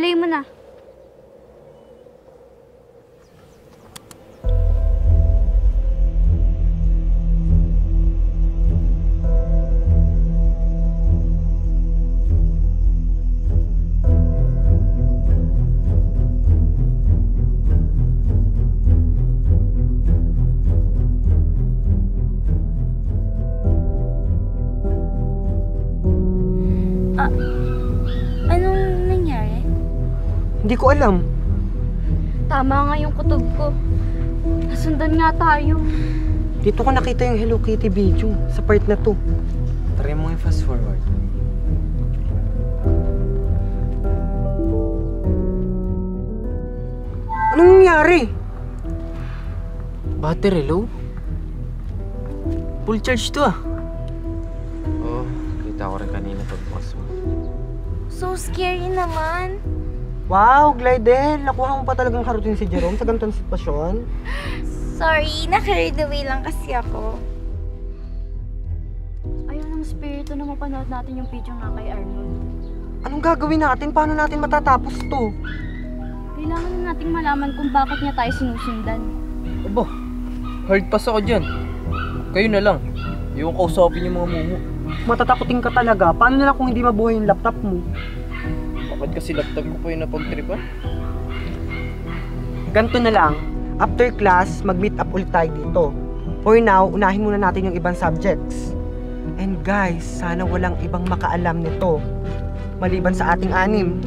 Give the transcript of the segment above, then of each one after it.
I-play mo na. Nangyari? Hindi ko alam. Tama nga yung kutob ko. Nasundan nga tayo. Dito ko nakita yung Hello Kitty video sa part na to. Try mo yung fast forward. Anong nangyari? Battery low? Full charge to ah. Oo, oh, kita ko rin kanina pagbukas mo. So scary naman. Wow, Glidel! Nakuha mo pa talagang karutin si Jerome sa ganitong sitwasyon. Sorry, na-carried away lang kasi ako. Ayaw ng spirito na mapanood natin yung video nga kay Arnold. Anong gagawin natin? Paano natin matatapos to? Kailangan na nating malaman kung bakit niya tayo sinusundan. Aba, hard pass ako dyan. Kayo na lang. Yung kausapin yung mga mumu. Matatakotin ka talaga. Paano na lang kung hindi mabuhay yung laptop mo? Bakit kasi laptop ko pa yung napagtripan? Ganto na lang. After class, mag-meet up ulit tayo dito. For now, unahin muna natin yung ibang subjects. And guys, sana walang ibang makaalam nito. Maliban sa ating anim.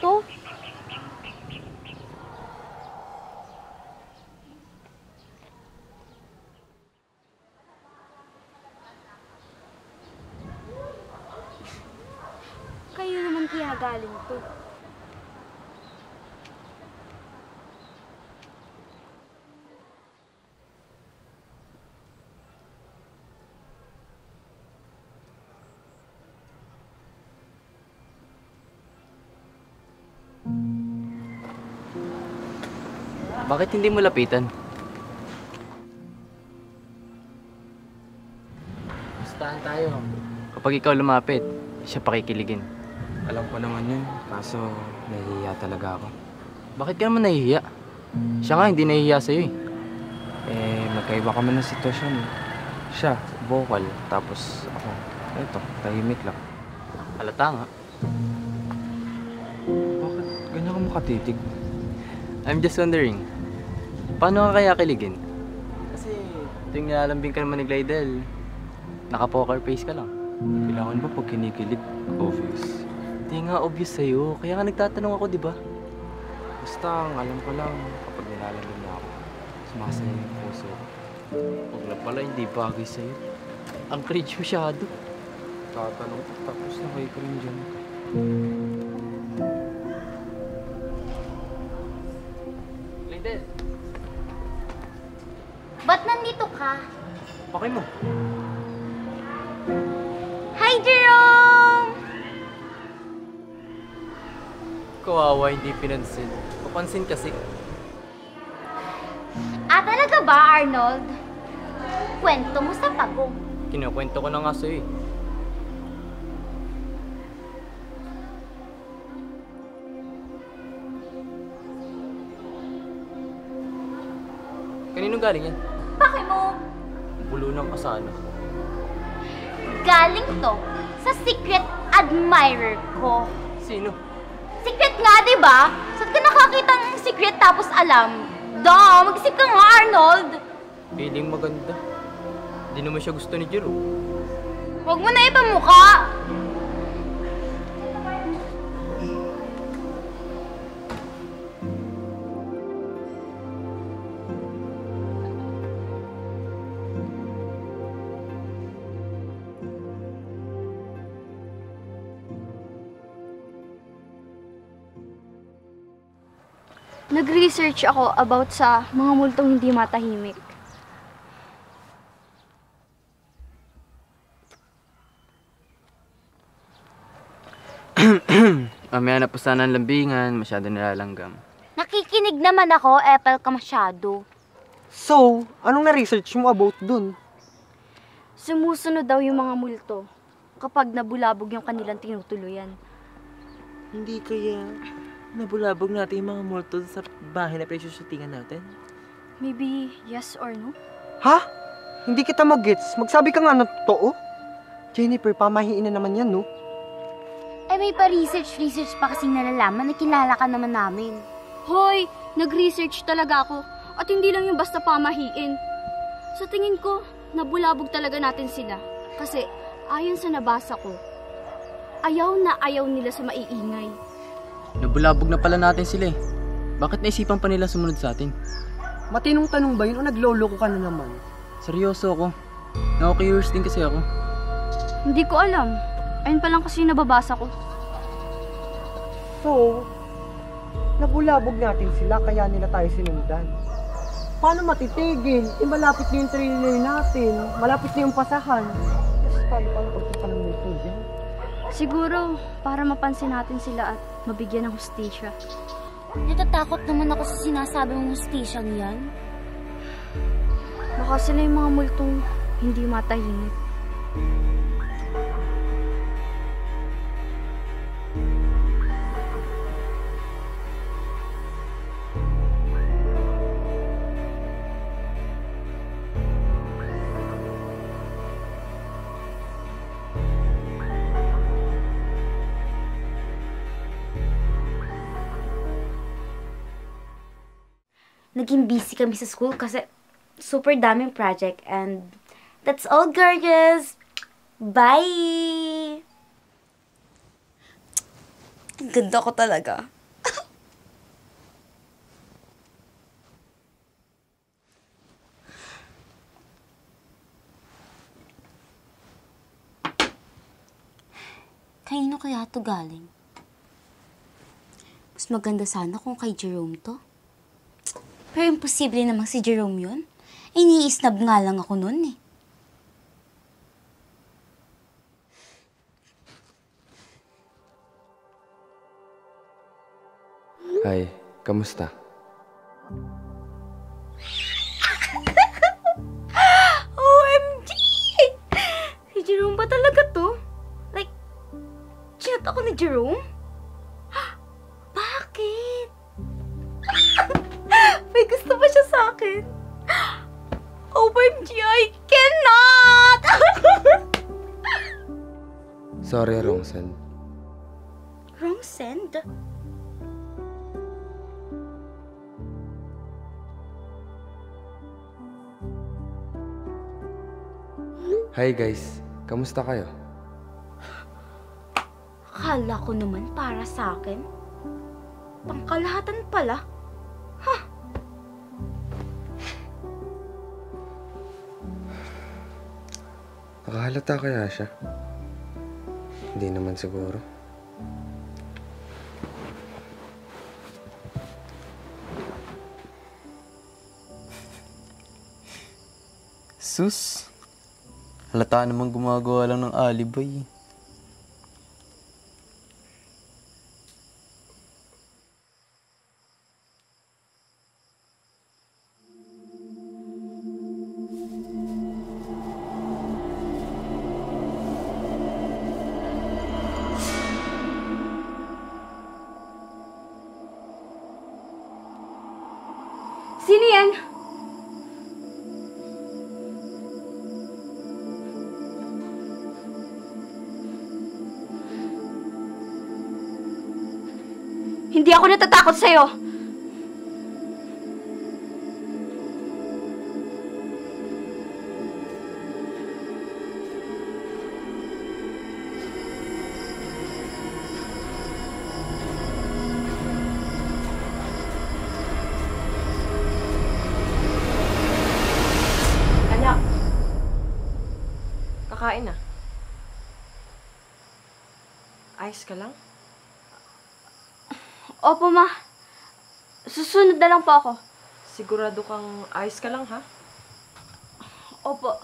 To? Kayo naman kaya galing to. Bakit hindi mo lapitan? Gustahan tayo. Kapag ikaw lumapit, siya pakikiligin. Alam ko naman yun, kaso nahihiya talaga ako. Bakit ka naman nahihiya? Siya nga hindi nahihiya sa'yo eh. Eh, magkaiba kami ng sitwasyon. eh. Siya, vocal, tapos ako, eto, tahimik lang. Halata nga. Bakit ganyan ka makatitig? I'm just wondering, paano ka kaya kiligin? Kasi tuwing nilalambing ka naman ni Glidel, naka-poker face ka lang. Kailangan ba pag kinikilig, obvious? Hindi nga obvious sa'yo, kaya nga nagtatanong ako, di ba? Basta ang alam ko lang, kapag nilalambing niya ako, sumasaya yung puso ko. Huwag na pala, hindi bagay sa'yo. Ang cringe masyado. Tatanong ko, tapos nakay ko rin dyan. Ba't nandito ka? pakay mo. Hi, Jerome! Kawawa, hindi pinansin. Papansin kasi. Ah, talaga ba, Arnold? Kwento mo sa pagong. Kinukwento ko na nga sa'yo eh. Kanino galing yan? Bakit mo? Bulo ng kasano. Galing to sa secret admirer ko. Sino? Secret nga, di ba? Saan ka nakakita ng secret tapos alam? Da, mag-isip ka nga, Arnold! Feeling maganda. Hindi naman siya gusto ni Jero. Huwag mo na ipamukha! Nag-research ako about sa mga multong hindi matahimik. Mamaya na po sana ang lambingan, masyado nilalanggam. Nakikinig naman ako, Epel ka masyado. So, anong na-research mo about dun? Sumusunod daw yung mga multo kapag nabulabog yung kanilang tinutuluyan. Hindi kaya nabulabog natin yung mga multo sa bahay na pinagsushootingan natin? Maybe yes or no? Ha? Hindi kita mag-gets. Magsabi ka nga ng totoo. Jennifer, pamahiin na naman yan, no? Eh may pa-research-research pa kasing nalalaman na kilala ka naman namin. Hoy, nag-research talaga ako. At hindi lang yung basta pamahiin. Sa tingin ko, nabulabog talaga natin sila. Kasi, ayon sa nabasa ko, ayaw na ayaw nila sa maiingay. Nabulabog na pala natin sila eh. Bakit naisipan pa nila sumunod sa atin? Matinong tanong ba yun o nagloloko ka na naman? Seryoso ako. Nako-curious din kasi ako. Hindi ko alam. Ayun pa lang kasi yung nababasa ko. So, nabulabog natin sila kaya nila tayo sinundan. Paano matitigil? Eh, malapit na yung trailer natin. Malapit na yung pasahan. Tapos paano paano pagpunta ng multo dyan? Siguro, para mapansin natin sila at mabigyan ng hustisya. Natatakot naman ako sa sinasabi mong hustisyang yan. Baka sila yung mga multong hindi matahimik. Naging busy kami sa school kasi super daming project and that's all, gorgeous. Bye! Ganda ko talaga. Kanino kaya to galing? Mas maganda sana kung kay Jerome to. Pero imposible namang si Jerome yun. Iniisnab nga lang ako nun eh. Hi, kamusta? OMG! Si Jerome ba talaga to? Like, chinat ako ni Jerome? akin? OMG, I cannot! Sorry, wrong send. Wrong send? Hi guys, kamusta kayo? Akala ko naman para sa akin. Pangkalahatan pala. Nakahalata kaya siya? Hindi naman siguro. Sus! Halata namang gumagawa lang ng alibay. Hindi ako natatakot sa'yo. Anak. Kakain na. Ayos ka lang? Opo, ma. Susunod na lang po ako. Sigurado kang ayos ka lang, ha? Opo.